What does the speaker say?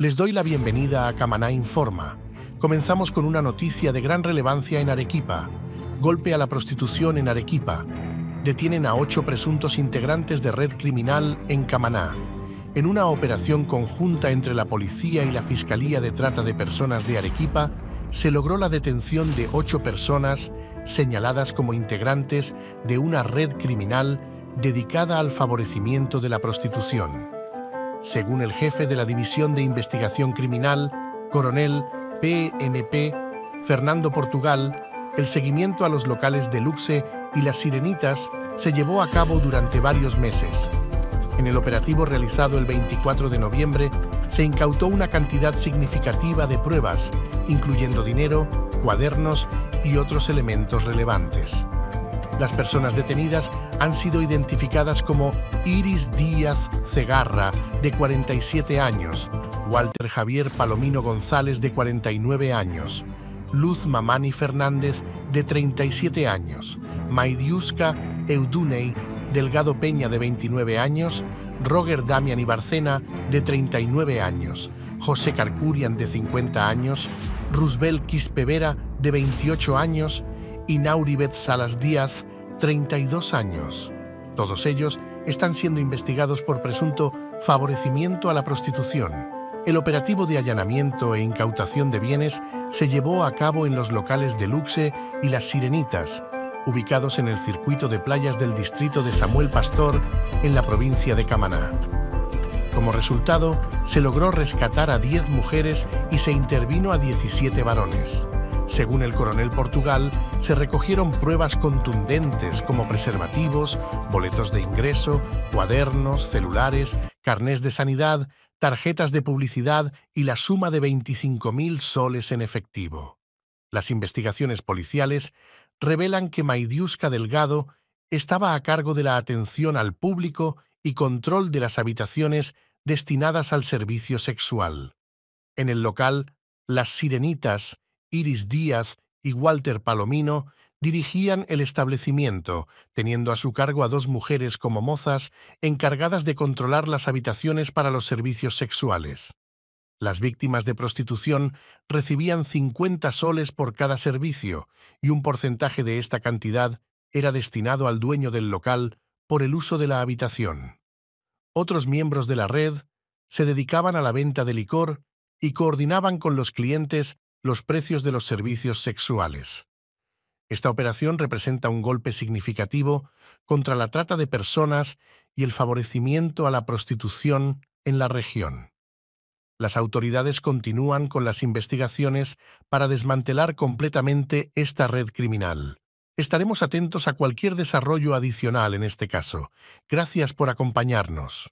Les doy la bienvenida a Camaná Informa. Comenzamos con una noticia de gran relevancia en Arequipa. Golpe a la prostitución en Arequipa. Detienen a ocho presuntos integrantes de red criminal en Camaná. En una operación conjunta entre la policía y la Fiscalía de Trata de Personas de Arequipa, se logró la detención de ocho personas señaladas como integrantes de una red criminal dedicada al favorecimiento de la prostitución. Según el jefe de la División de Investigación Criminal, coronel PNP, Fernando Portugal, el seguimiento a los locales de Luxe y las Sirenitas se llevó a cabo durante varios meses. En el operativo realizado el 24 de noviembre, se incautó una cantidad significativa de pruebas, incluyendo dinero, cuadernos y otros elementos relevantes. Las personas detenidas han sido identificadas como Iris Díaz Cegarra, de 47 años, Walter Javier Palomino González, de 49 años, Luz Mamani Fernández, de 37 años, Maidiuska Eudunei Delgado Peña, de 29 años, Roger Damian Ibarcena, de 39 años, José Carcurian, de 50 años, Roosevelt Quispevera, de 28 años, y Nauribet Salas Díaz, 32 años. Todos ellos están siendo investigados por presunto favorecimiento a la prostitución. El operativo de allanamiento e incautación de bienes se llevó a cabo en los locales de Luxe y Las Sirenitas, ubicados en el circuito de playas del distrito de Samuel Pastor, en la provincia de Camaná. Como resultado, se logró rescatar a 10 mujeres y se intervino a 17 varones. Según el coronel Portugal, se recogieron pruebas contundentes como preservativos, boletos de ingreso, cuadernos, celulares, carnés de sanidad, tarjetas de publicidad y la suma de 25.000 soles en efectivo. Las investigaciones policiales revelan que Maidiuska Delgado estaba a cargo de la atención al público y control de las habitaciones destinadas al servicio sexual. En el local, las sirenitas, Iris Díaz y Walter Palomino dirigían el establecimiento, teniendo a su cargo a dos mujeres como mozas encargadas de controlar las habitaciones para los servicios sexuales. Las víctimas de prostitución recibían 50 soles por cada servicio y un porcentaje de esta cantidad era destinado al dueño del local por el uso de la habitación. Otros miembros de la red se dedicaban a la venta de licor y coordinaban con los clientes los precios de los servicios sexuales. Esta operación representa un golpe significativo contra la trata de personas y el favorecimiento a la prostitución en la región. Las autoridades continúan con las investigaciones para desmantelar completamente esta red criminal. Estaremos atentos a cualquier desarrollo adicional en este caso. Gracias por acompañarnos.